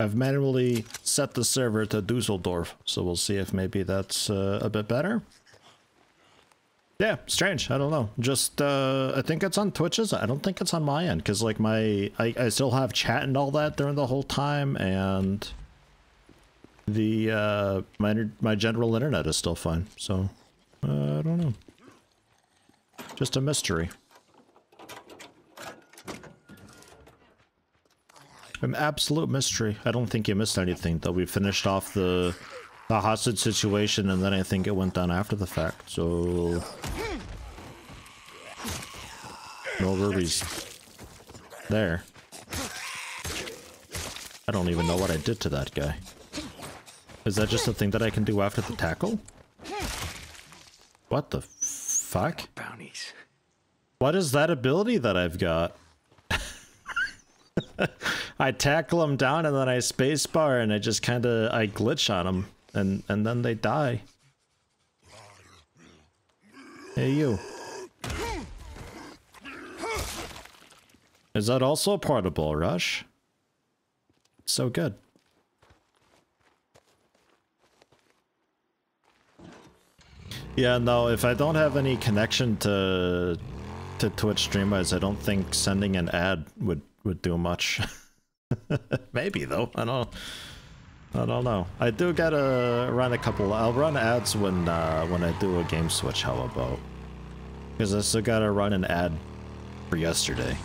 I've manually set the server to Dusseldorf, so we'll see if maybe that's uh, a bit better. Yeah, strange. I don't know. Just, uh, I think it's on Twitch's. I don't think it's on my end, because, like, my, I, I still have chat and all that during the whole time, and the, uh, my, my general internet is still fine, so, uh, I don't know. Just a mystery. An absolute mystery. I don't think you missed anything, though. We finished off the the hostage situation, and then I think it went down after the fact, so... No rubies. There. I don't even know what I did to that guy. Is that just a thing that I can do after the tackle? What the fuck? Bounties. What is that ability that I've got? I tackle them down and then I spacebar and I just kind of I glitch on them and and then they die. Hey you. Is that also a Bull Rush? So good. Yeah, no, if I don't have any connection to to Twitch Streamlabs, I don't think sending an ad would would do much. Maybe though. I don't. I don't know. I do gotta run a couple. I'll run ads when uh, when I do a game switch. How about? Because I still gotta run an ad for yesterday.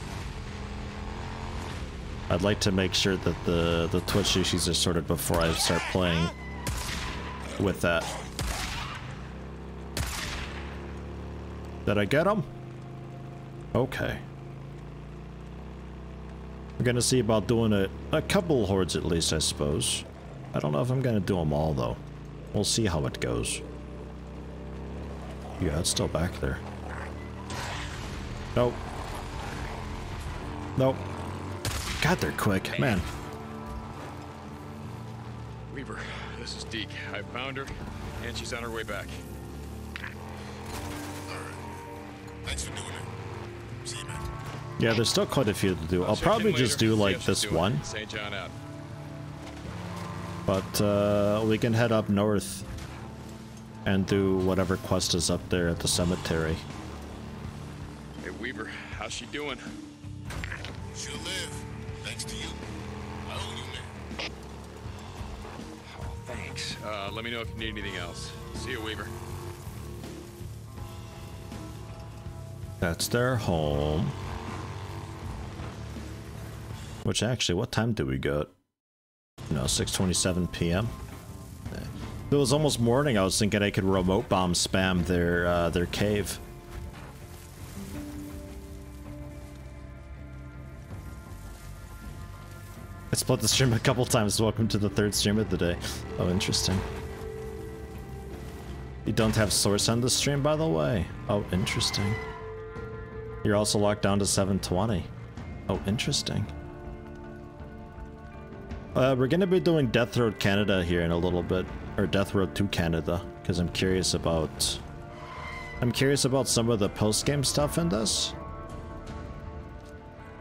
I'd like to make sure that the the Twitch issues are sorted before I start playing with that. Did I get them? Okay. We're gonna see about doing a, a couple hordes at least, I suppose. I don't know if I'm gonna do them all, though. We'll see how it goes. Yeah, it's still back there. Nope. Nope. God, they're quick. Man. Weaver, this is Deke. I found her, and she's on her way back. Yeah, there's still quite a few to do. I'll probably Check in just do like this one. St. John out. But uh, we can head up north and do whatever quest is up there at the cemetery. Hey, Weaver, how's she doing? She'll live. Thanks to you. I owe you, man. Oh, thanks. Uh, let me know if you need anything else. See you, Weaver. That's their home. Which actually, what time do we got? No, 6:27 p.m. It was almost morning. I was thinking I could remote bomb spam their uh, their cave. I split the stream a couple times. Welcome to the third stream of the day. Oh, interesting. You don't have source on the stream, by the way. Oh, interesting. You're also locked down to 720. Oh, interesting. Uh, we're gonna be doing Death Road Canada here in a little bit, or Death Road to Canada, because I'm curious about. I'm curious about some of the post-game stuff in this.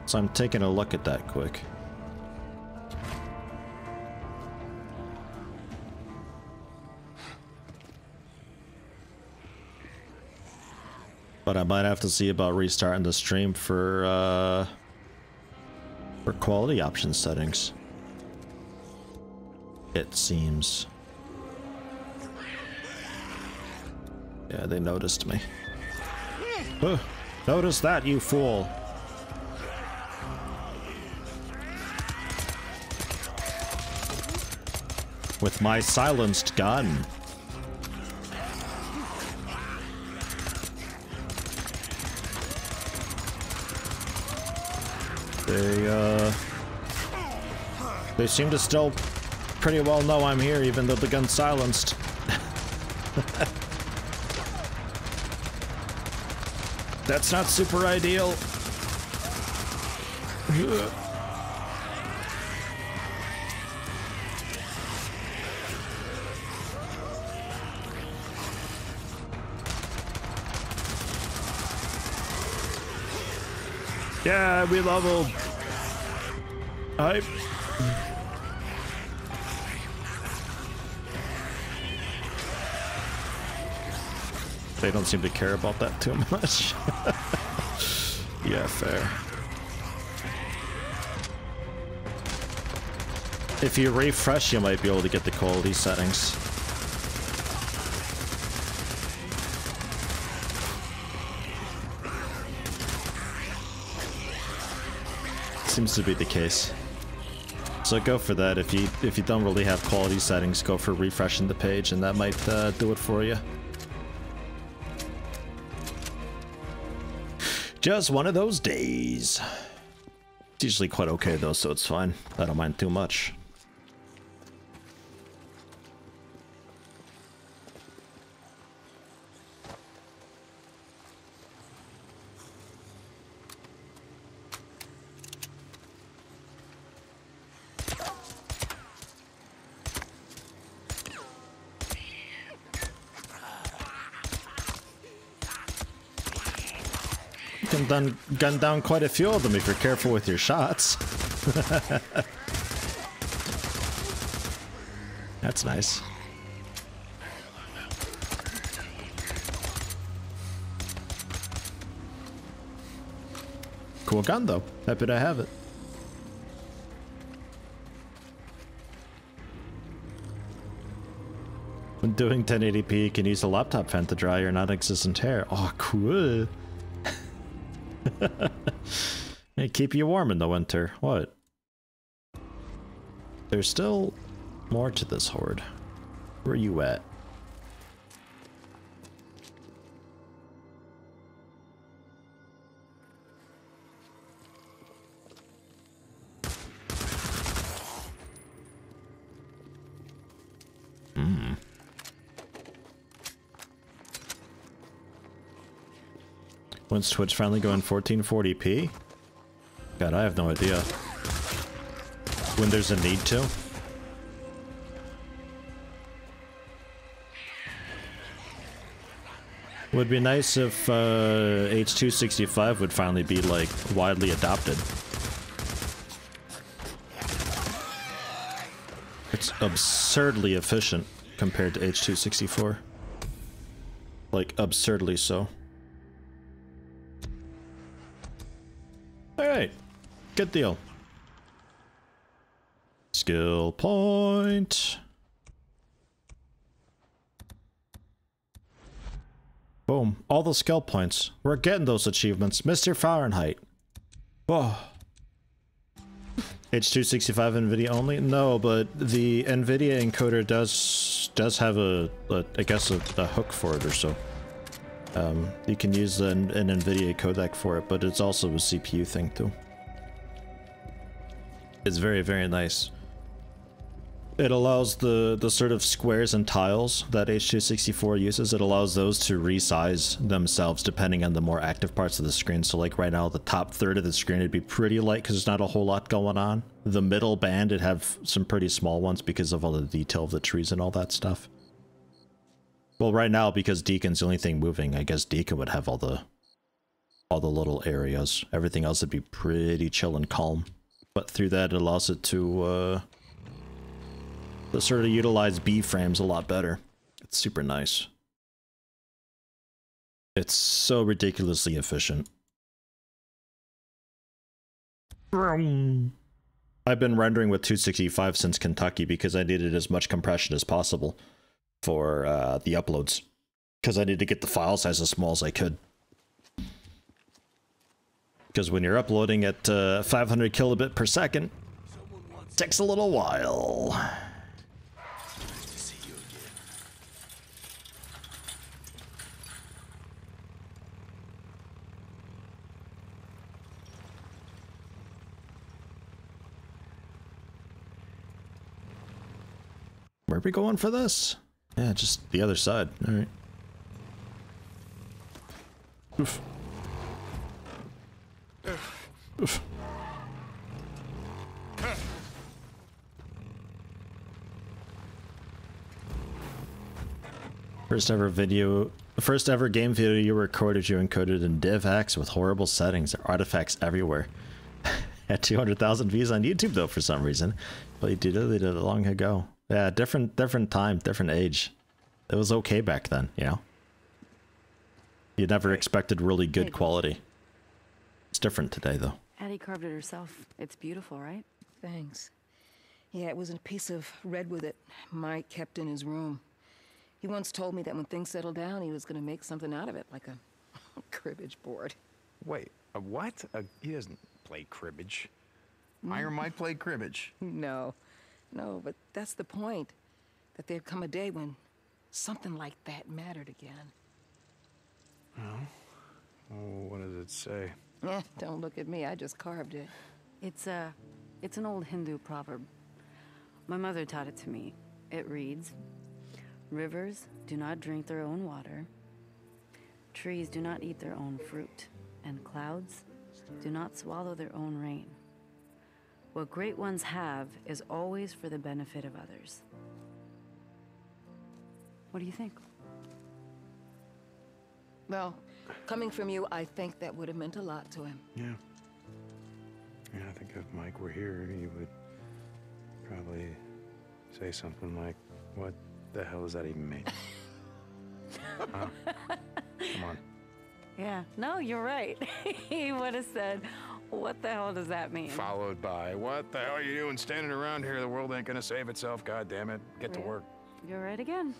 So I'm taking a look at that quick. But I might have to see about restarting the stream for uh, for quality option settings. It seems. Yeah, they noticed me. Huh, notice that, you fool! With my silenced gun. They, uh... They seem to still pretty well know I'm here, even though the gun's silenced. That's not super ideal. Yeah, we leveled. Hype. They don't seem to care about that too much. yeah, fair. If you refresh, you might be able to get the quality settings. Seems to be the case. So go for that. If you if you don't really have quality settings, go for refreshing the page, and that might uh, do it for you. Just one of those days. It's usually quite okay though, so it's fine. I don't mind too much. Done, gun down quite a few of them if you're careful with your shots. That's nice. Cool gun though. Happy to have it. When doing 1080p, you can use a laptop fan to dry your non-existent hair. Oh, cool. hey, keep you warm in the winter. What? There's still more to this horde. Where are you at? When's Twitch finally going 1440p? God, I have no idea. When there's a need to? Would be nice if uh, H265 would finally be like widely adopted. It's absurdly efficient compared to H264. Like absurdly so. Good deal. Skill point. Boom. All the skill points. We're getting those achievements. Mr. Fahrenheit. Whoa. H265 NVIDIA only? No, but the NVIDIA encoder does does have a, a I guess a, a hook for it or so. Um, you can use an, an NVIDIA codec for it, but it's also a CPU thing too. It's very, very nice. It allows the, the sort of squares and tiles that H264 uses, it allows those to resize themselves depending on the more active parts of the screen. So like right now, the top third of the screen would be pretty light because there's not a whole lot going on. The middle band it'd have some pretty small ones because of all the detail of the trees and all that stuff. Well, right now, because Deacon's the only thing moving, I guess Deacon would have all the all the little areas. Everything else would be pretty chill and calm. But through that, it allows it to, uh, to sort of utilize B-frames a lot better. It's super nice. It's so ridiculously efficient. I've been rendering with 265 since Kentucky because I needed as much compression as possible for uh, the uploads because I needed to get the file size as small as I could. Because when you're uploading at uh, 500 kilobit per second, it takes a little while. Where are we going for this? Yeah, just the other side. All right. Oof. Oof. First ever video, first ever game video you recorded, you encoded in DivX with horrible settings, artifacts everywhere. Had 200,000 views on YouTube though for some reason, but you did it long ago. Yeah, different different time, different age. It was okay back then, you know. You never expected really good quality. It's different today, though. Addie carved it herself. It's beautiful, right? Thanks. Yeah, it was a piece of redwood that Mike kept in his room. He once told me that when things settled down, he was gonna make something out of it, like a cribbage board. Wait, a what? A, he doesn't play cribbage. Iron Mike played cribbage. No, no, but that's the point. That there'd come a day when something like that mattered again. Oh, what does it say? Don't look at me, I just carved it. It's a, it's an old Hindu proverb. My mother taught it to me. It reads, "Rivers do not drink their own water. Trees do not eat their own fruit, and clouds do not swallow their own rain. What great ones have is always for the benefit of others." What do you think? Well, coming from you, I think that would have meant a lot to him. Yeah. Yeah, I think if Mike were here, he would probably say something like, What the hell does that even mean? Huh? Come on. Yeah. No, you're right. he would have said, "What the hell does that mean?" Followed by, What the hell are you doing standing around here? The world ain't gonna save itself, god damn it. Get to work. You're right again.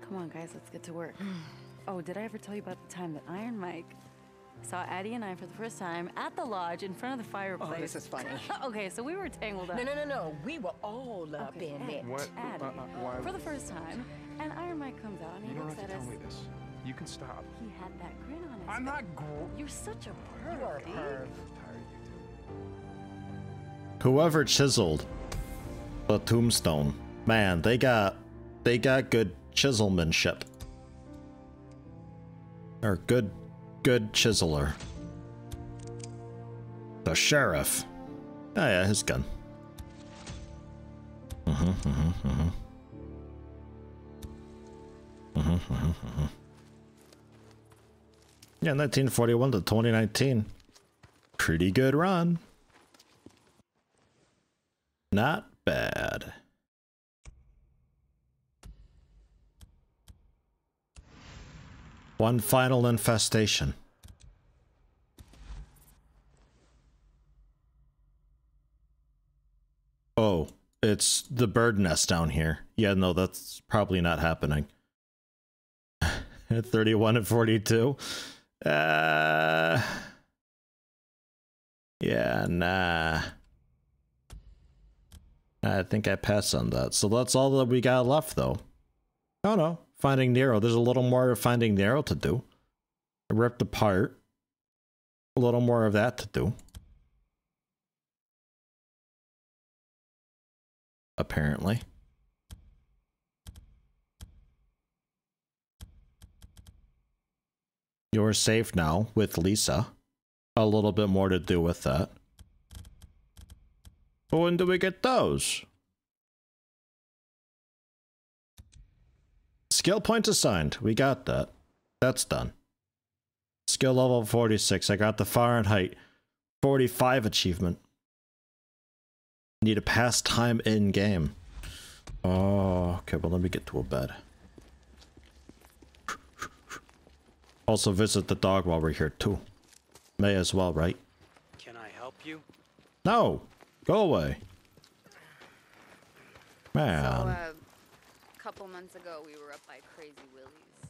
Come on, guys, let's get to work. oh, did I ever tell you about the time that Iron Mike saw Addie and I for the first time at the lodge in front of the fireplace? Oh, this is funny. okay, so we were tangled up. No, no, no, no. We were all up Okay, in Addie, it. What? Addie, Uh, uh, why- for the first time, and Iron Mike comes out and he You don't looks have to at tell me this. You can stop. He had that grin on his I'm face. not gro- You're such a perv. You are a dude. perv. I'm tired of you two. Whoever chiseled the tombstone, man, they got they got good chiselmanship. Or good good chiseler. The sheriff. Oh yeah, his gun. Mm-hmm, mm-hmm, mm-hmm. Mm-hmm, mm-hmm, mm-hmm. Yeah, 1941 to 2019. Pretty good run. Not bad. One final infestation. Oh, it's the bird nest down here. Yeah, no, that's probably not happening. 31 and 42. Uh Yeah, nah. I think I pass on that. So that's all that we got left, though. Oh no, Finding Nero. There's a little more of Finding Nero to do. Ripped apart. A little more of that to do. Apparently. You're safe now with Lisa. A little bit more to do with that. But when do we get those? Skill points assigned. We got that. That's done. Skill level 46. I got the Fahrenheit 45 achievement. Need a pass time in game. Oh, okay. Well, let me get to a bed. Also, visit the dog while we're here, too. May as well, right? Can I help you? No! Go away. Man. So, uh, a couple months ago, we were up by Crazy Willie's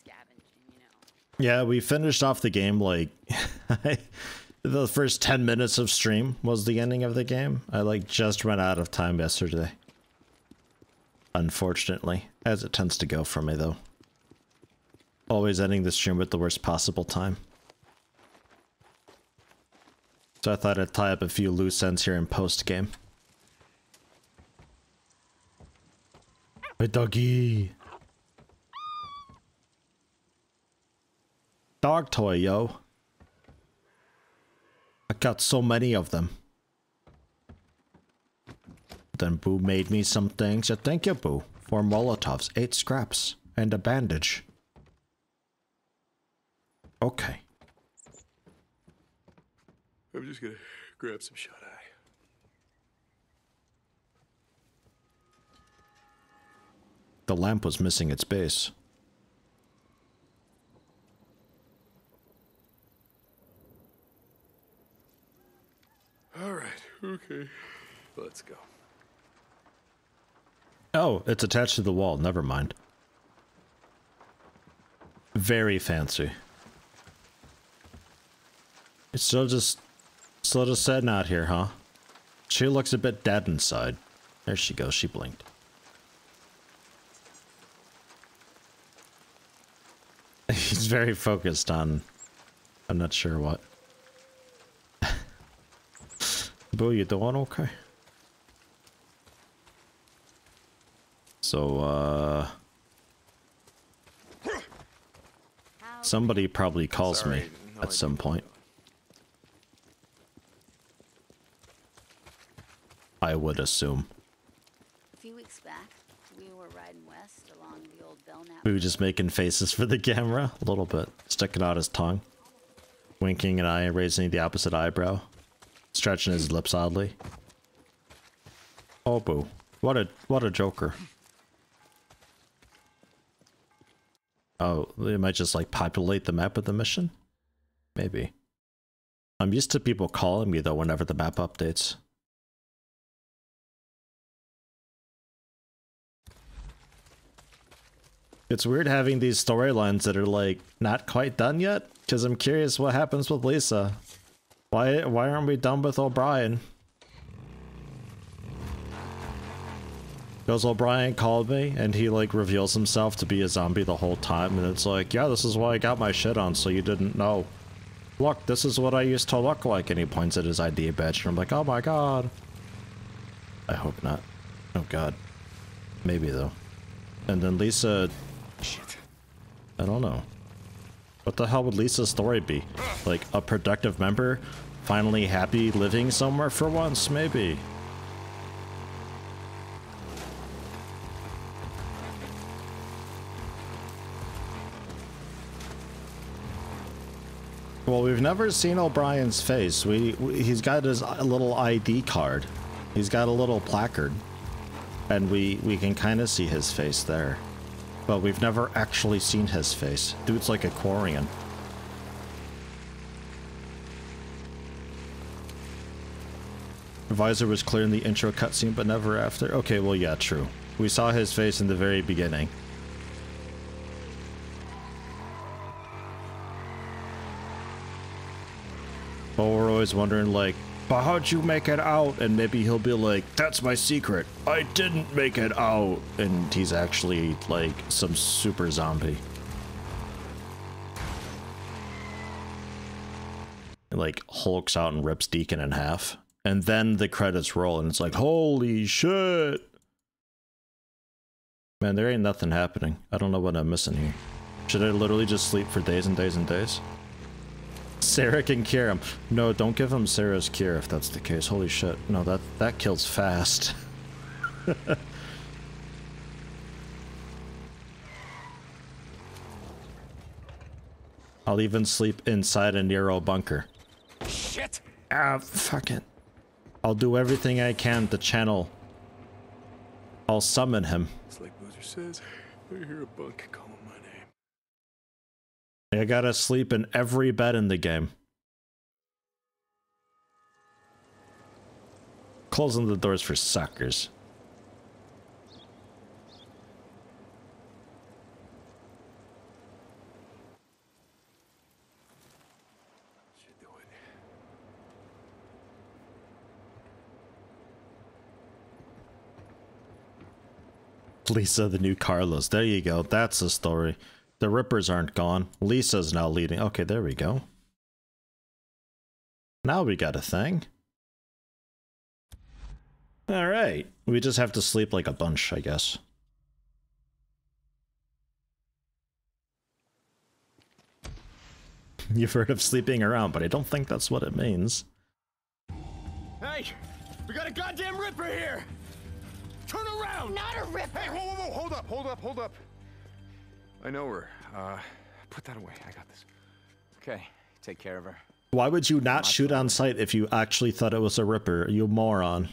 scavenging, you know. Yeah, we finished off the game like the first 10 minutes of stream was the ending of the game. I like just ran out of time yesterday. Unfortunately, as it tends to go for me though. Always ending the stream with the worst possible time. So I thought I'd tie up a few loose ends here in post game. Hey doggy. Dog toy, yo. I got so many of them. Then Boo made me some things. Yeah, thank you, Boo. Four Molotovs, eight scraps, and a bandage. Okay. I'm just gonna grab some shut The lamp was missing its base. All right, okay. Let's go. Oh, it's attached to the wall. Never mind. Very fancy. It's still just still just sitting out here, huh? She looks a bit dead inside. There she goes. She blinked. Very focused on, I'm not sure what. Boo, you doing okay? So, uh... Somebody probably calls Sorry, me no at some point. I would assume. A few weeks back, we were riding west along the old Belknap. We were just making faces for the camera a little bit, sticking out his tongue, winking an eye, raising the opposite eyebrow, stretching his lips oddly. Oh boo! What a what a joker! Oh, they might just like populate the map of the mission. Maybe. I'm used to people calling me though whenever the map updates. It's weird having these storylines that are like not quite done yet because I'm curious what happens with Lisa. Why why aren't we done with O'Brien? Because O'Brien called me and he like reveals himself to be a zombie the whole time and it's like, yeah, this is why I got my shit on so you didn't know. Look, this is what I used to look like and he points at his ID badge and I'm like, oh my god. I hope not. Oh god. Maybe though. And then Lisa. I don't know. What the hell would Lisa's story be? Like a productive member? Finally happy living somewhere for once? Maybe. Well, we've never seen O'Brien's face. We, we he's got his little ID card. He's got a little placard. And we we can kind of see his face there. But we've never actually seen his face. Dude's like a Quarian. Visor was clear in the intro cutscene, but never after. Okay, well, yeah, true. We saw his face in the very beginning. But we're always wondering, like, but how'd you make it out? And maybe he'll be like, that's my secret. I didn't make it out. And he's actually, like, some super zombie. Like, hulks out and rips Deacon in half. And then the credits roll, and it's like, holy shit. Man, there ain't nothing happening. I don't know what I'm missing here. Should I literally just sleep for days and days and days? Sarah can cure him. No, don't give him Sarah's cure if that's the case. Holy shit. No, that, that kills fast. I'll even sleep inside a Nero bunker. Shit! Ah, fuck it. I'll do everything I can to channel. I'll summon him. It's like Boozer says. I hear a bunk calling my name. I gotta sleep in every bed in the game. Closing the doors for suckers. Lisa, the new Carlos. There you go. That's the story. The Rippers aren't gone. Lisa's now leading. Okay, there we go. Now we got a thing. Alright. We just have to sleep like a bunch, I guess. You've heard of sleeping around, but I don't think that's what it means. Hey! We got a goddamn Ripper here! Turn around! Not a ripper! Hey, whoa, whoa, whoa! Hold up, hold up, hold up. I know her. Uh, put that away. I got this. Okay, take care of her. Why would you not shoot on sight if you actually thought it was a Ripper? You moron.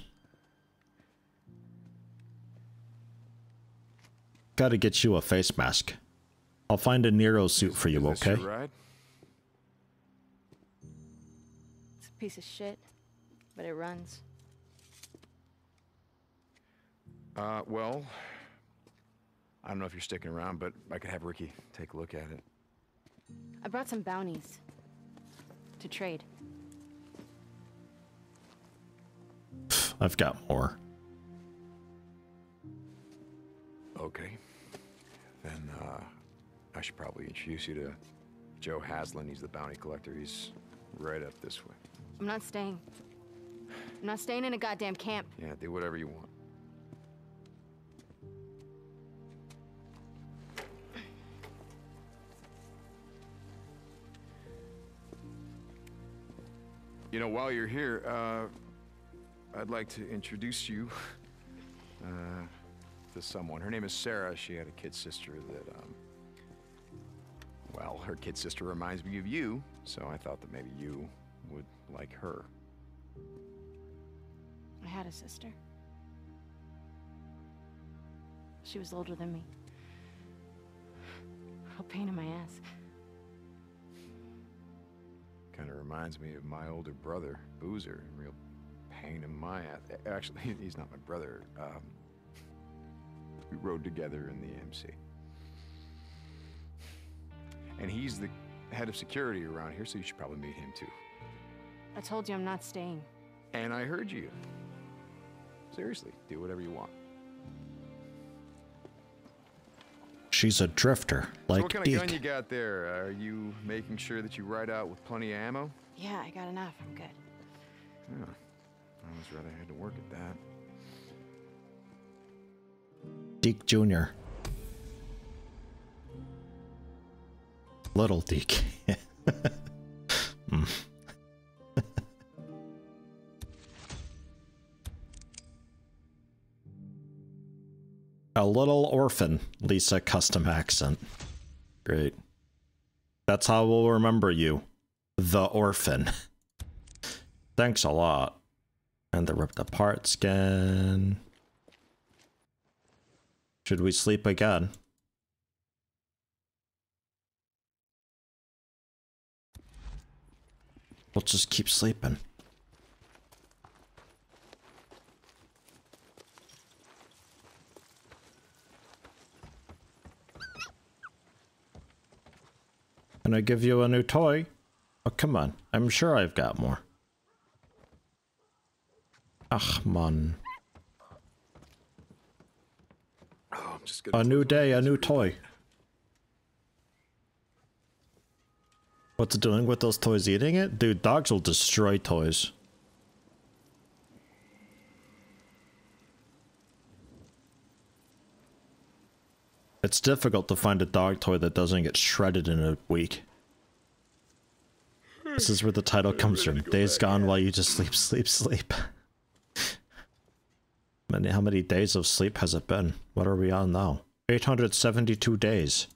Gotta get you a face mask. I'll find a Nero suit for you, Is this okay? your ride? It's a piece of shit, but it runs. Uh, well, I don't know if you're sticking around, but I could have Rikki take a look at it. I brought some bounties to trade. I've got more. Okay. Then, uh, I should probably introduce you to Joe Haslin. He's the bounty collector. He's right up this way. I'm not staying. I'm not staying in a goddamn camp. Yeah, do whatever you want. You know, while you're here, uh, I'd like to introduce you uh, to someone. Her name is Sarah. She had a kid sister that, um, well, her kid sister reminds me of you, so I thought that maybe you would like her. I had a sister. She was older than me. Real pain in my ass. Kind of reminds me of my older brother, Boozer. In real pain in my ass. Actually, he's not my brother. Um, we rode together in the MC. And he's the head of security around here, so you should probably meet him too. I told you I'm not staying. And I heard you. Seriously, do whatever you want. She's a drifter, so like what kind Deke. of gun you got there? Are you making sure that you ride out with plenty of ammo? Yeah, I got enough. I'm good. Yeah. I always rather had to work at that. Deke Jr. Little Deke. Hmm. A little orphan, Lisa custom accent. Great. That's how we'll remember you. The orphan. Thanks a lot. And the ripped apart skin. Should we sleep again? We'll just keep sleeping. Can I give you a new toy? Oh, come on. I'm sure I've got more. Ach, man. Oh, I'm just A new day, a new toy. What's it doing with those toys? Eating it? Dude, dogs will destroy toys. It's difficult to find a dog toy that doesn't get shredded in a week. This is where the title comes from. Days gone while you just sleep, sleep, sleep. Many, how many days of sleep has it been? What are we on now? 872 days.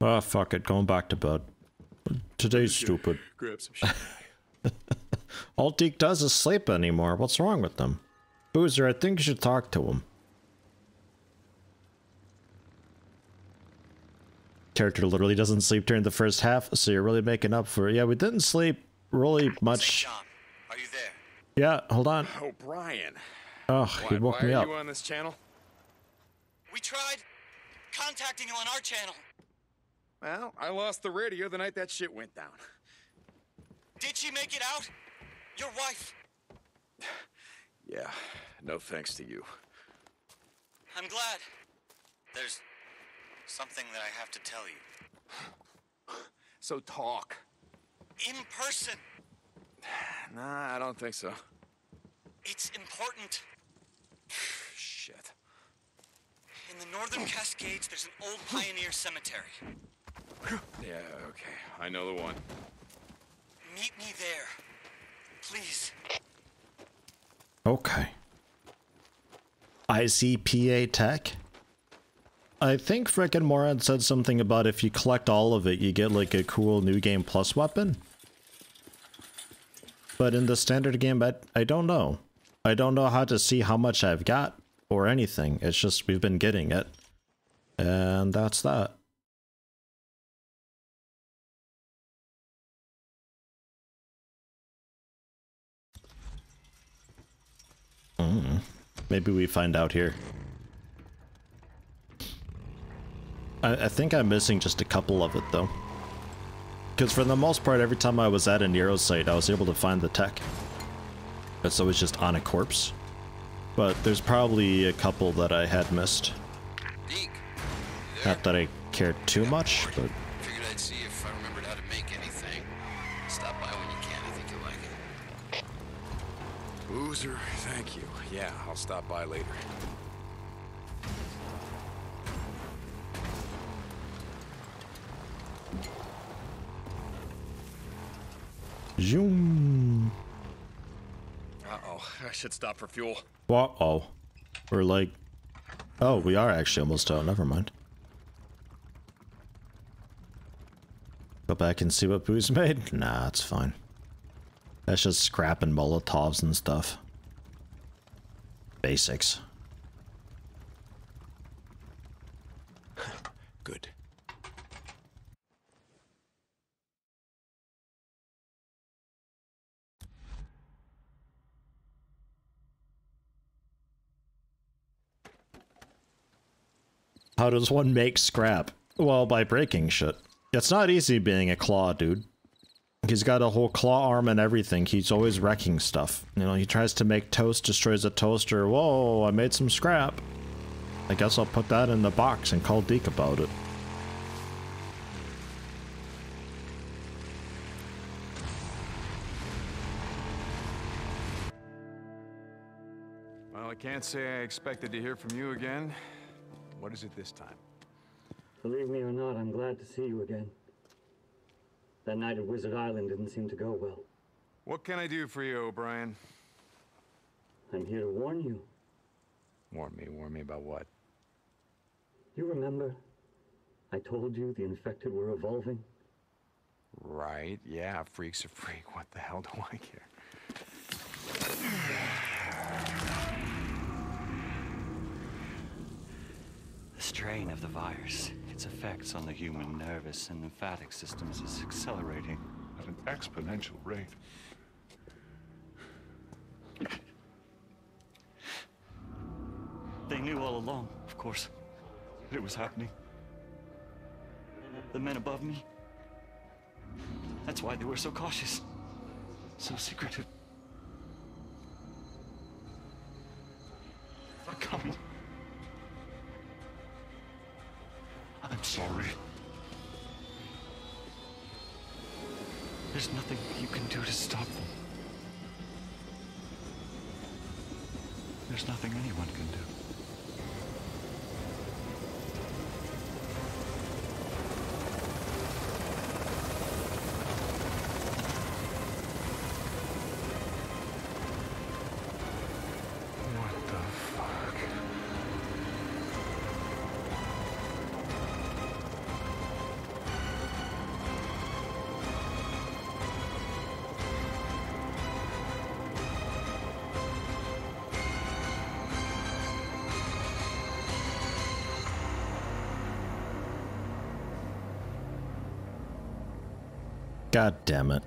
Ah, fuck it. Going back to bed. Today's stupid. Grab some shit. All Deke does is sleep anymore. What's wrong with them? Boozer, I think you should talk to him. Character literally doesn't sleep during the first half, so you're really making up for it. Yeah, we didn't sleep really much. John, are you there? Yeah, hold on. Oh, Brian. Oh, he woke me up. on this channel? We tried contacting you on our channel. Well, I lost the radio the night that shit went down. Did she make it out? Your wife? Yeah, no thanks to you. I'm glad. There's something that I have to tell you. So talk. In person. Nah, I don't think so. It's important. Shit. In the northern Cascades, there's an old pioneer cemetery. Yeah, okay. I know the one. Meet me there. Please. Okay. ICPA Tech? I think frickin' Morad said something about if you collect all of it, you get like a cool new game plus weapon. But in the standard game, I, I don't know. I don't know how to see how much I've got or anything. It's just we've been getting it. And that's that. Mm. Maybe we find out here. I, I think I'm missing just a couple of it though. Because for the most part, every time I was at a Nero site, I was able to find the tech. It's always just on a corpse. But there's probably a couple that I had missed. Deke, Not that I cared too much, but figured I'd see if I remembered how to make anything. Stop by when you can. I think you'll like it. Boozer, thank you. Yeah, I'll stop by later. zoom. Uh-oh, I should stop for fuel. Uh oh. We're like, oh, we are actually almost out. Never mind. Go back and see what Boo's made? Nah, it's fine. That's just scrap and Molotovs and stuff. Basics. Good. How does one make scrap? Well, by breaking shit. It's not easy being a claw, dude. He's got a whole claw arm and everything. He's always wrecking stuff. You know, he tries to make toast, destroys a toaster. Whoa, I made some scrap. I guess I'll put that in the box and call Deke about it. Well, I can't say I expected to hear from you again. What is it this time? Believe me or not, I'm glad to see you again. That night at Wizard Island didn't seem to go well. What can I do for you, O'Brien? I'm here to warn you. Warn me, warn me about what? You remember? I told you the infected were evolving. Right, yeah, freak's a freak. What the hell do I care? The strain of the virus, its effects on the human nervous and lymphatic systems is accelerating. At an exponential rate. They knew all along, of course, that it was happening. The men above me. That's why they were so cautious, so secretive. They're coming. I'm sorry. There's nothing you can do to stop them. There's nothing anyone can do. God damn it.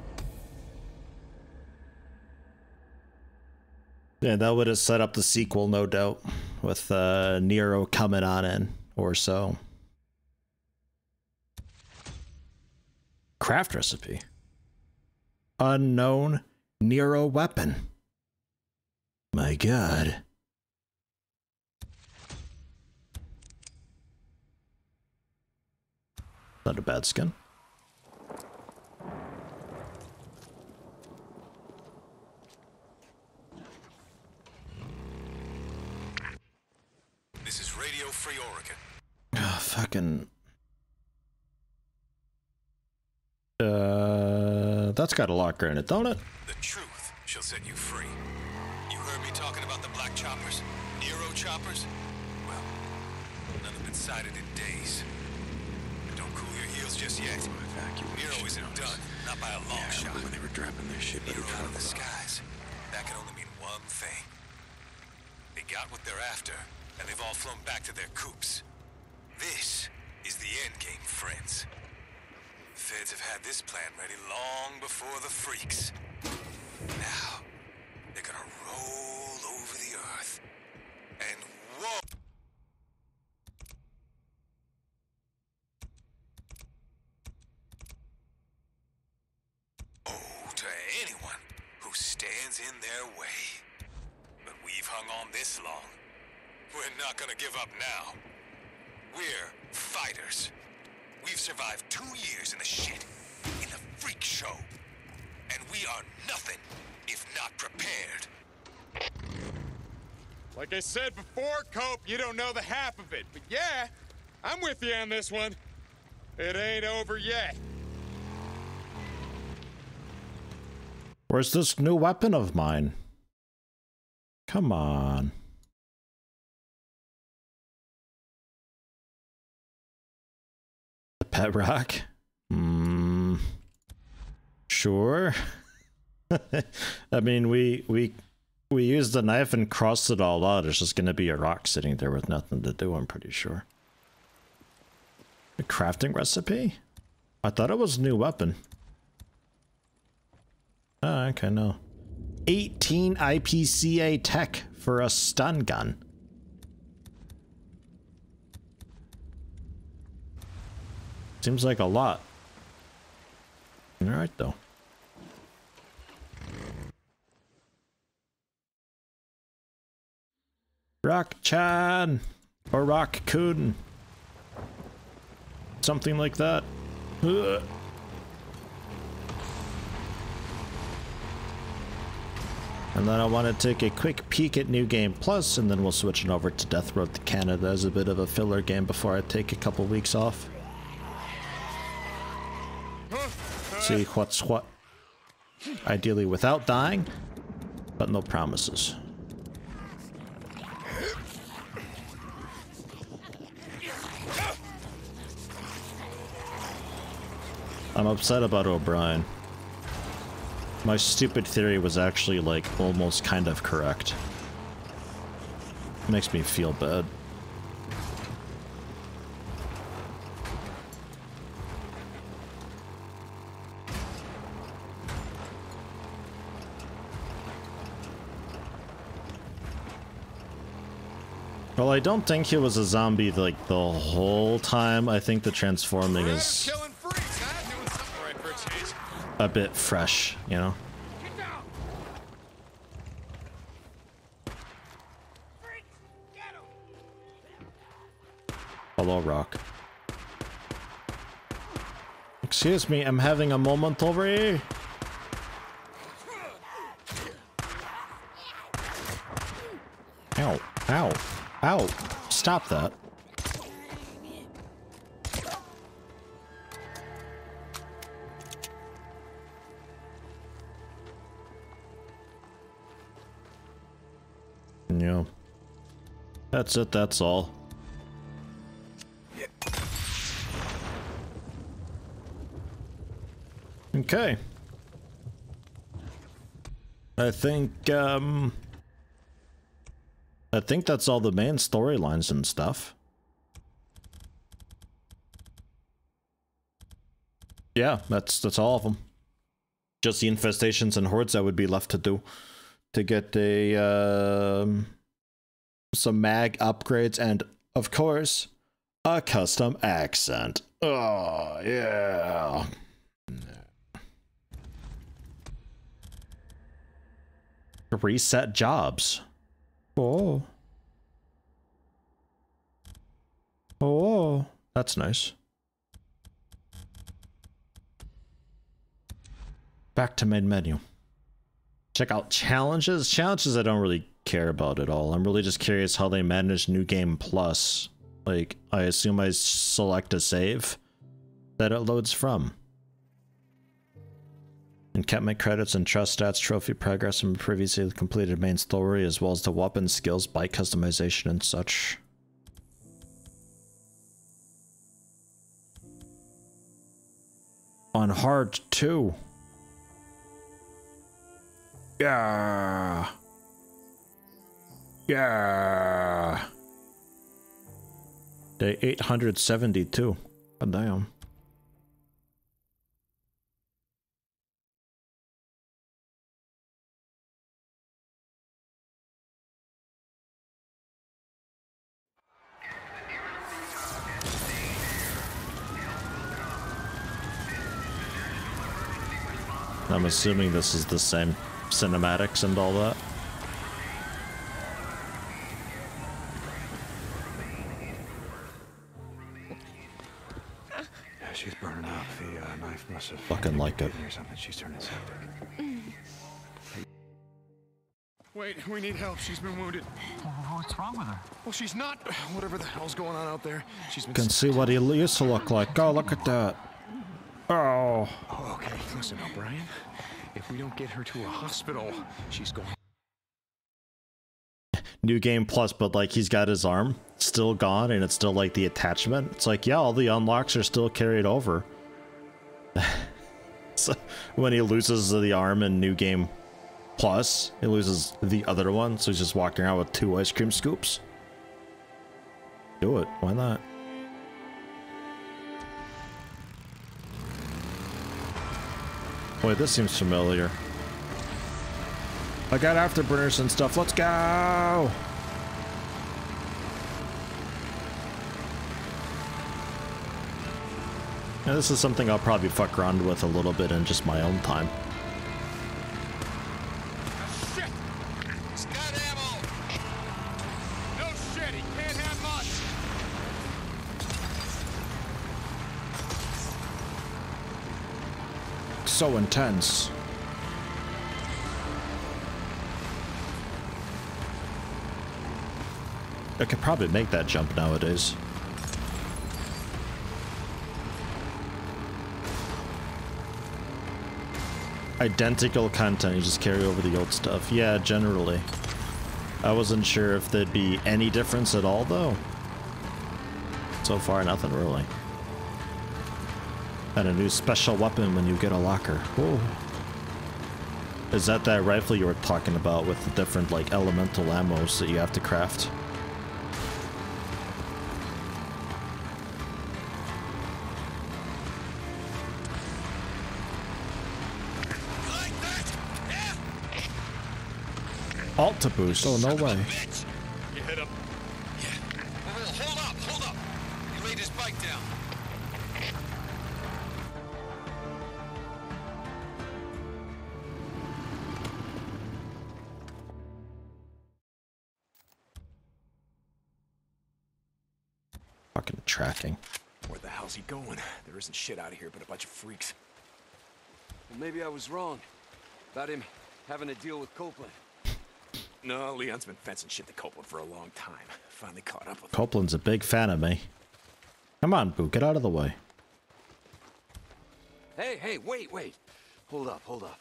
Yeah, that would have set up the sequel, no doubt, with uh, Nero coming on in or so. Craft recipe. Unknown Nero weapon. My god. Not a bad skin. This is Radio Free Oregon. Ah, fucking. Uh, that's got a locker in it, don't it? The truth shall set you free. You heard me talking about the black choppers? Nero choppers? Well, none have been sighted in days. But don't cool your heels just yet. Nero isn't done, not by a long shot. When they were dropping their shit, Nero out of the skies. That can only mean one thing. They got what they're after, and they've all flown back to their coops. This is the end game, friends. Feds have had this plan ready long before the freaks. Now, they're gonna roll over the earth and whoa! Oh, to anyone who stands in their way. But we've hung on this long. We're not gonna give up now. We're fighters. We've survived two years in the shit, in the freak show. And we are nothing if not prepared. Like I said before, Cope, you don't know the half of it. But yeah, I'm with you on this one. It ain't over yet. Where's this new weapon of mine? Come on. Pet rock? Hmm. Sure. I mean, we we we used the knife and crossed it all out. It's just gonna be a rock sitting there with nothing to do. I'm pretty sure. A crafting recipe? I thought it was a new weapon. Oh, okay, no. 18 IPCA tech for a stun gun. Seems like a lot. Alright, though. Rock Chan or Rock Kun. Something like that. Ugh. And then I want to take a quick peek at New Game Plus, and then we'll switch it over to Death Road to Canada as a bit of a filler game before I take a couple weeks off. See what's what. Ideally without dying, but no promises. I'm upset about O'Brien. My stupid theory was actually, like, almost kind of correct. Makes me feel bad. Well, I don't think he was a zombie, like, the whole time. I think the transforming is a bit fresh, you know? Hello, Rock. Excuse me, I'm having a moment over here. Ow, ow. Stop that. Yeah. That's it, that's all. Okay. I think, um... I think that's all the main storylines and stuff. Yeah, that's that's all of them. Just the infestations and hordes that would be left to do to get a um, some mag upgrades and of course a custom accent. Oh yeah. Reset jobs. Oh. Oh, that's nice. Back to main menu. Check out challenges. Challenges I don't really care about at all. I'm really just curious how they manage New Game Plus. Like, I assume I select a save that it loads from. Encampment credits and trust stats, trophy progress, and previously completed main story, as well as the weapon skills, bike customization, and such. On hard too. Yeah. Yeah. Day 872. God damn. I'm assuming this is the same. cinematics and all that. Yeah, she's burning up. The uh, knife must have Fucking like it. or something. She's turning septic. Wait, we need help. She's been wounded. What's wrong with her? Well, she's not. Whatever the hell's going on out there. She's been. Can see what he used to look like. Oh, look at that. Oh. Oh, okay. Listen, O'Brien. If we don't get her to a hospital, she's going. New game plus, but like he's got his arm still gone and it's still like the attachment. It's like, yeah, all the unlocks are still carried over. so when he loses the arm in new game plus, he loses the other one, so he's just walking around with two ice cream scoops. Do it. Why not? Wait, this seems familiar. I got afterburners and stuff. Let's go! Now, this is something I'll probably fuck around with a little bit in just my own time. So intense. I could probably make that jump nowadays. Identical content, you just carry over the old stuff. Yeah, generally. I wasn't sure if there'd be any difference at all, though. So far, nothing really. And a new special weapon when you get a locker. Whoa. Is that that rifle you were talking about with the different, like, elemental ammos that you have to craft? Alt to boost. Oh, no way. Freaks. Well, maybe I was wrong about him having to deal with Copeland. No, Leon's been fencing shit to Copeland for a long time. Finally caught up with him. Copeland's a big fan of me. Come on, Boo, get out of the way. Hey, hey, wait, wait. Hold up, hold up.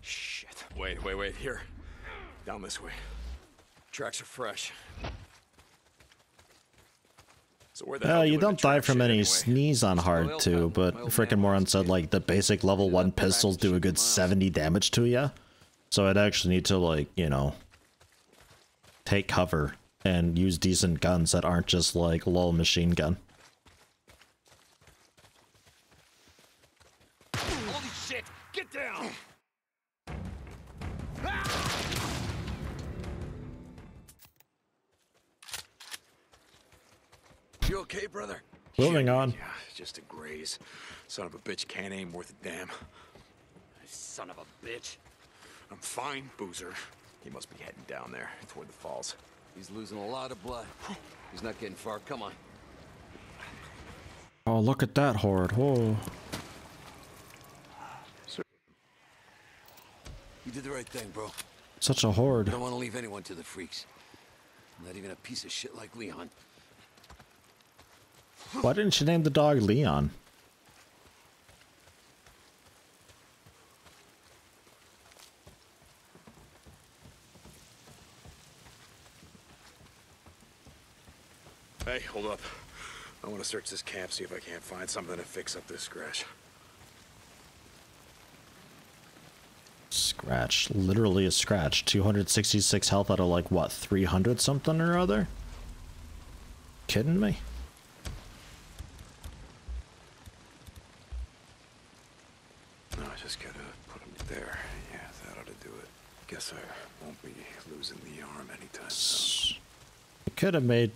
Shit. Wait, wait, wait. Here. Down this way. Tracks are fresh. So where the hell you would don't die from any sneeze on hard too, but frickin' Moron said like the basic level 1 pistols do a good 70 damage to you. So I'd actually need to like, you know, take cover and use decent guns that aren't just like lull machine gun. Okay, brother? Moving on. Yeah, just a graze. Son of a bitch can't aim worth a damn. Son of a bitch. I'm fine, Boozer. He must be heading down there toward the falls. He's losing a lot of blood. He's not getting far. Come on. Oh, look at that horde. Whoa. Sir. You did the right thing, bro. Such a horde. I don't want to leave anyone to the freaks. Not even a piece of shit like Leon. Why didn't you name the dog Leon? Hey, hold up. I want to search this camp, see if I can't find something to fix up this scratch. Scratch. Literally a scratch. 266 health out of like, what, 300 something or other? Kidding me? No, I just gotta put him there. Yeah, that ought to do it. Guess I won't be losing the arm anytime soon. It could have made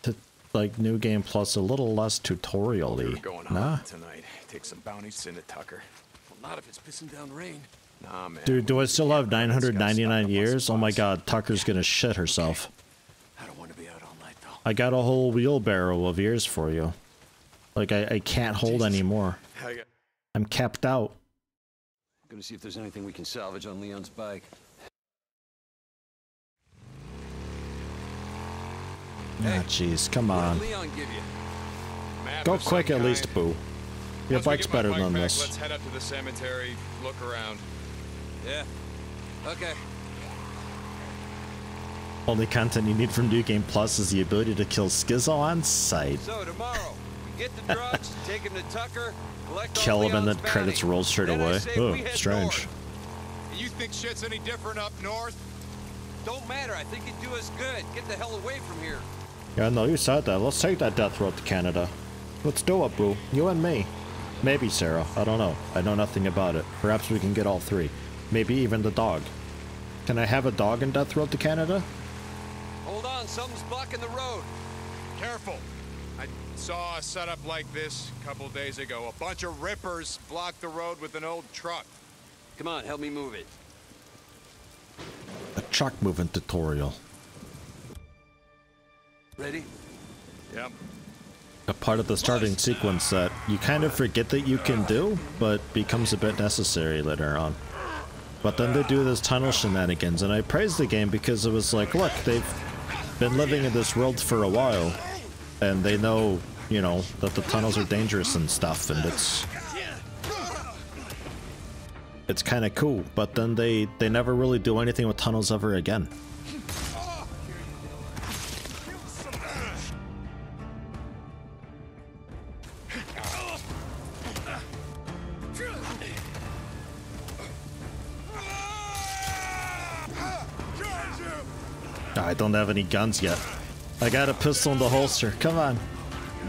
to like new game plus a little less We're going Nah. tonight. Take some bounties into Tucker. not if it's pissing down rain. Nah, man. Dude, do I still have 999 years? Oh my god, Tucker's gonna shit herself. I don't want to be out all night, though. I got a whole wheelbarrow of years for you. Like, I, I can't hold anymore. I'm capped out. I'm Gonna see if there's anything we can salvage on Leon's bike. Ah, jeez, come on. Leon give you? Go quick at least, Boo. Your bike's better than this. Let's head up to the cemetery, look around. Yeah. Okay. Only content you need from New Game Plus is the ability to kill Skizzo on sight. So tomorrow, we get the drugs, take him to Tucker, collect Kill him and then credits roll straight away. Oh, strange. You think shit's any different up north? Don't matter. I think it'd do us good. Get the hell away from here. Yeah, no, you said that. Let's take that death road to Canada. Let's do it, Boo. You and me. Maybe Sarah. I don't know. I know nothing about it. Perhaps we can get all three. Maybe even the dog. Can I have a dog in Death Road to Canada? Hold on, something's blocking the road. Careful. I saw a setup like this a couple days ago. A bunch of rippers blocked the road with an old truck. Come on, help me move it. A truck moving tutorial. Ready? Yep. A part of the starting sequence that you kind of forget that you can do, but becomes a bit necessary later on. But then they do this tunnel shenanigans, and I praise the game because it was like, look, they've been living in this world for a while, and they know, you know, that the tunnels are dangerous and stuff, and it's it's kind of cool. But then they they never really do anything with tunnels ever again. Don't have any guns yet. I got a pistol in the holster. Come on.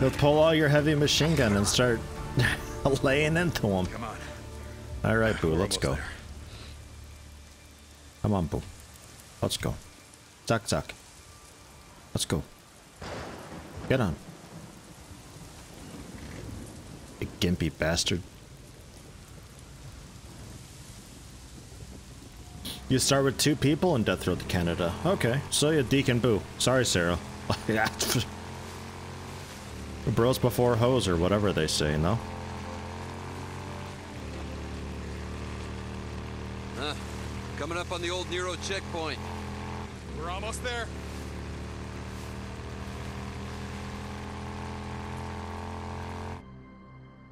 You'll pull all your heavy machine gun and start laying into them. Come on. All right, Boo, We're let's go. there. Come on, Boo. Let's go. Zuck, zuck. Let's go. Get on. You gimpy bastard. You start with two people and Death Road to Canada. Okay, so you Deacon Boo. Sorry, Sarah. Bros before hoes or whatever they say, no? Huh. Coming up on the old Nero checkpoint. We're almost there.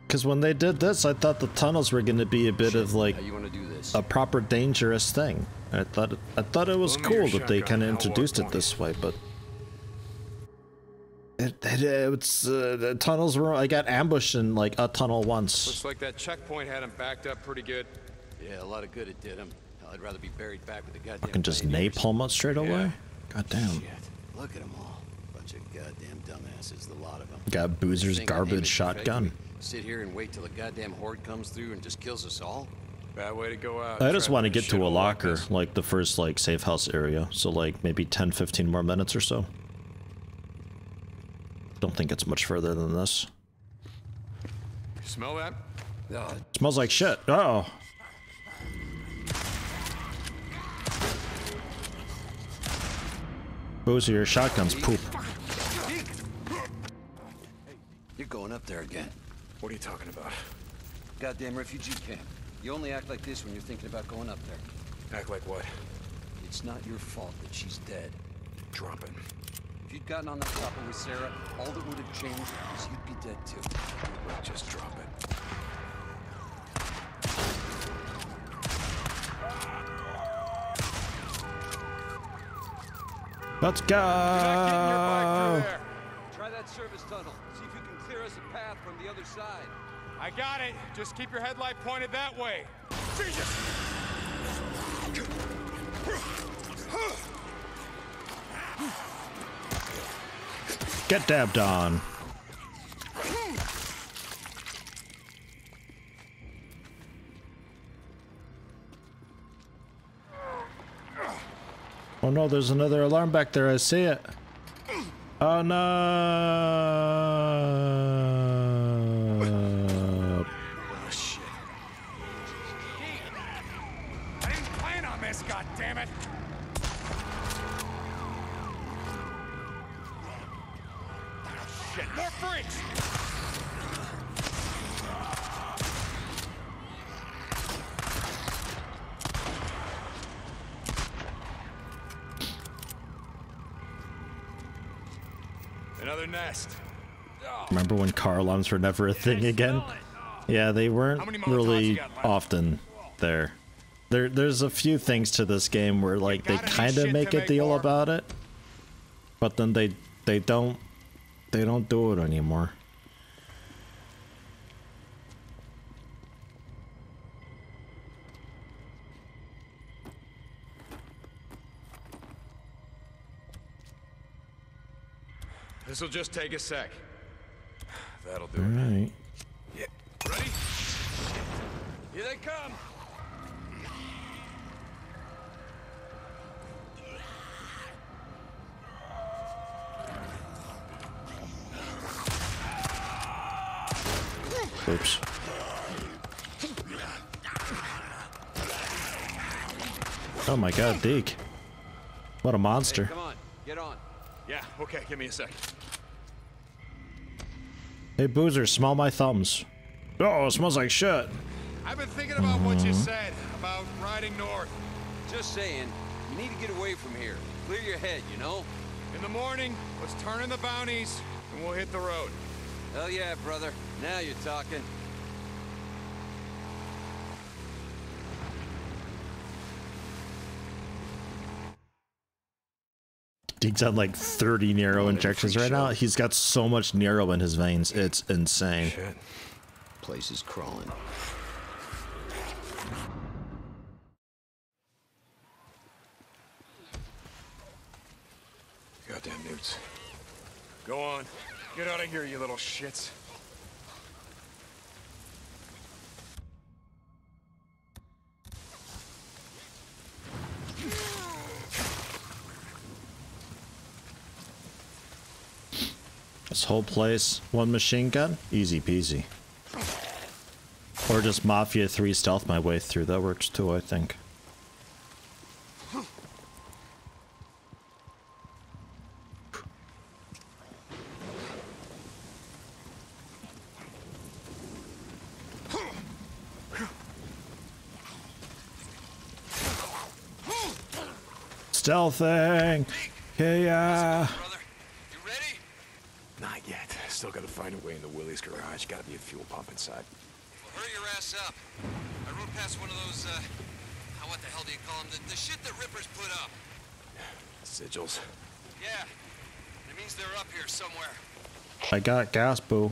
Because when they did this, I thought the tunnels were going to be a bit of like you do this? a proper dangerous thing. I thought it, I thought it was Loan me your cool that they kind of introduced it this way, but it, it it's uh, the tunnels were. I got ambushed in like a tunnel once. Looks like that checkpoint had him backed up pretty good. Yeah, a lot of good it did him. Hell, I'd rather be buried back with the goddamn. Fucking just napalm it straight away. God damn. Shit. Look at them all. Bunch of goddamn dumbasses, the lot of them. Got Boozer's garbage shotgun. Sit here and wait till the goddamn horde comes through and just kills us all? Bad way to go out. I just want to get to a shithole like locker, like the first like safe house area. So like maybe 10, 15 more minutes or so. Don't think it's much further than this. Smell that? Smells like shit. Oh. Boozer, your shotgun's poop. You're going up there again. What are you talking about? Goddamn refugee camp. You only act like this when you're thinking about going up there. Act like what? It's not your fault that she's dead. Drop it. If you'd gotten on that chopper with Sarah, all that would have changed is you'd be dead too. Just drop it. Let's go. Other side. I got it. Just keep your headlight pointed that way. Jesus! Get dabbed on. Oh no, there's another alarm back there. I see it. Oh no. Nest. Remember when car alarms were never a thing again? Yeah, they weren't really often there. There, there's a few things to this game where like they kind of make a deal about it, but then they they don't they don't do it anymore. This'll just take a sec. That'll do All right. Yeah. Ready? Here they come! Oops. Oh my god, Deke. What a monster. Come on, get on. Yeah, okay, give me a sec. Hey Boozer, smell my thumbs. Oh, it smells like shit. I've been thinking about what you said about riding north. Just saying, you need to get away from here. Clear your head, you know? In the morning, let's turn in the bounties, and we'll hit the road. Hell yeah, brother. Now you're talking. Deke's on like 30 Nero injections right now. He's got so much Nero in his veins. It's insane. Shit. Place is crawling. Goddamn newts. Go on. Get out of here, you little shits. This whole place, one machine gun, easy peasy. Or just Mafia 3 stealth my way through, that works too, I think. Stealthing! Yeah! Not yet. Still gotta find a way in the Willie's garage. Gotta be a fuel pump inside. Well, hurry your ass up. I rode past one of those, uh, how, what the hell do you call them? The, the shit that Rippers put up. Sigils. Yeah. It means they're up here somewhere. I got gas, boo.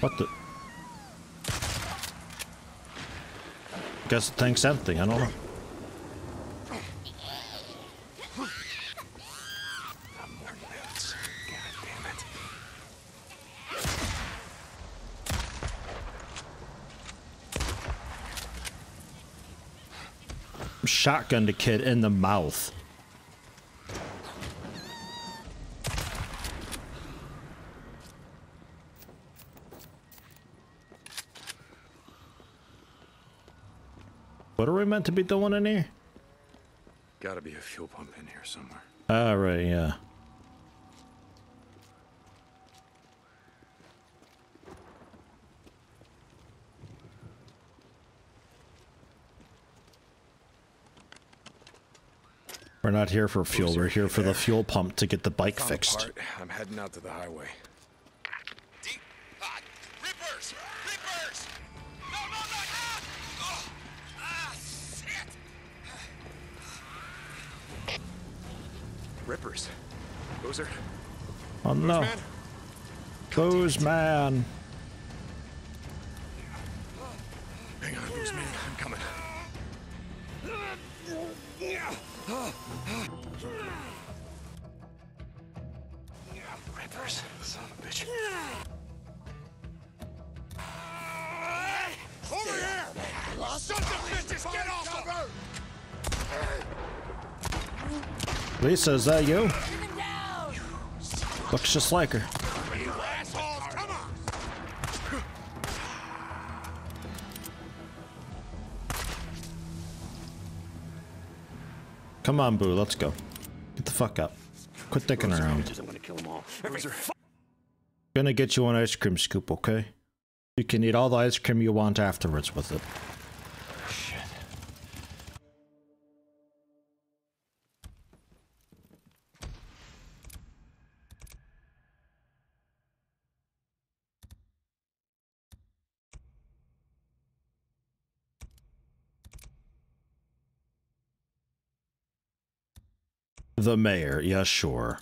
What the? Guess thanks something, I don't know. Shotgun the kid in the mouth. What are we meant to be doing in here? Gotta be a fuel pump in here somewhere. All right, yeah. We're not here for fuel. We're here for the fuel pump to get the bike fixed. I'm heading out to the highway. Rippers! Rippers! No, no, no! Ah! Oh! Ah, shit! Rippers. Boozer. Oh no. Booze man. Hang on, Booze man. I'm coming. Rippers. Son of a bitch. Over here! Son of bitches, get off of her! Lisa, is that you? Looks just like her. Come on, Boo, let's go. Get the fuck up. Quit dicking around. I'm gonna kill them all. Gonna get you an ice cream scoop, okay? You can eat all the ice cream you want afterwards with it. The mayor, yeah, sure.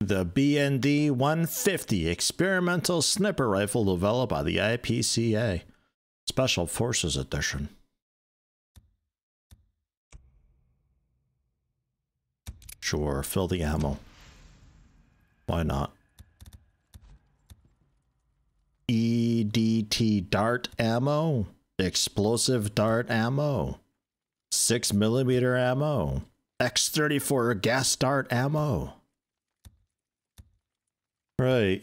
The BND 150 experimental sniper rifle developed by the IPCA. Special Forces Edition. Sure, fill the ammo. Why not? EDT dart ammo, explosive dart ammo, 6 millimeter ammo, X34 gas dart ammo. Right.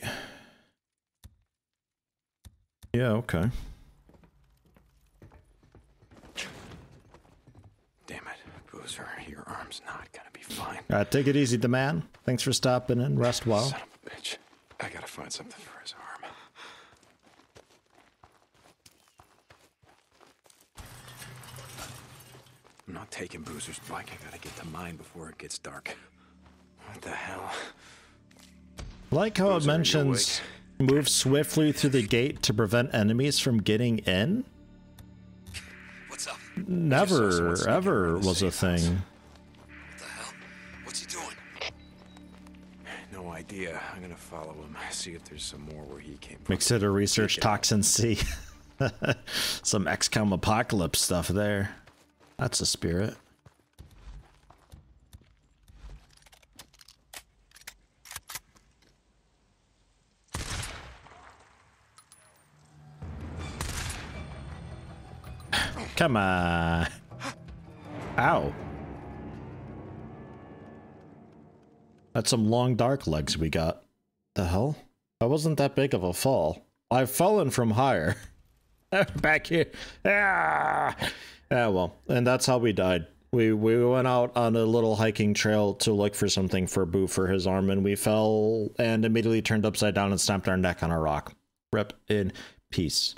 Yeah, okay. Damn it, Boozer, your arm's not gonna be fine. All right, take it easy, the man. Thanks for stopping in. Rest well. Son of a bitch. I gotta find something for his arm. I'm not taking Boozer's bike. I gotta get to mine before it gets dark. What the hell? Like how it are you mentions move swiftly through the gate to prevent enemies from getting in. What's up? Never, ever was a thing. What the hell? What's he doing? No idea. I'm gonna follow him. See if there's some more where he came from. Mix it a research toxin C. Some XCOM apocalypse stuff there. That's a spirit. Come on. Ow. That's some long dark legs we got. The hell? That wasn't that big of a fall. I've fallen from higher. Back here. Ah! Yeah, well, and that's how we died. We we went out on a little hiking trail to look for something for Boo for his arm, and we fell and immediately turned upside down and snapped our neck on a rock. Rep in peace.